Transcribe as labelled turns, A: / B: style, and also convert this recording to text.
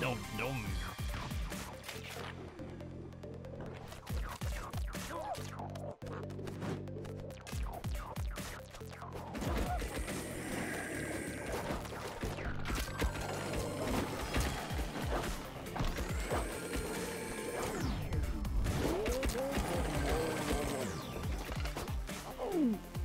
A: Nom nom. Ooh.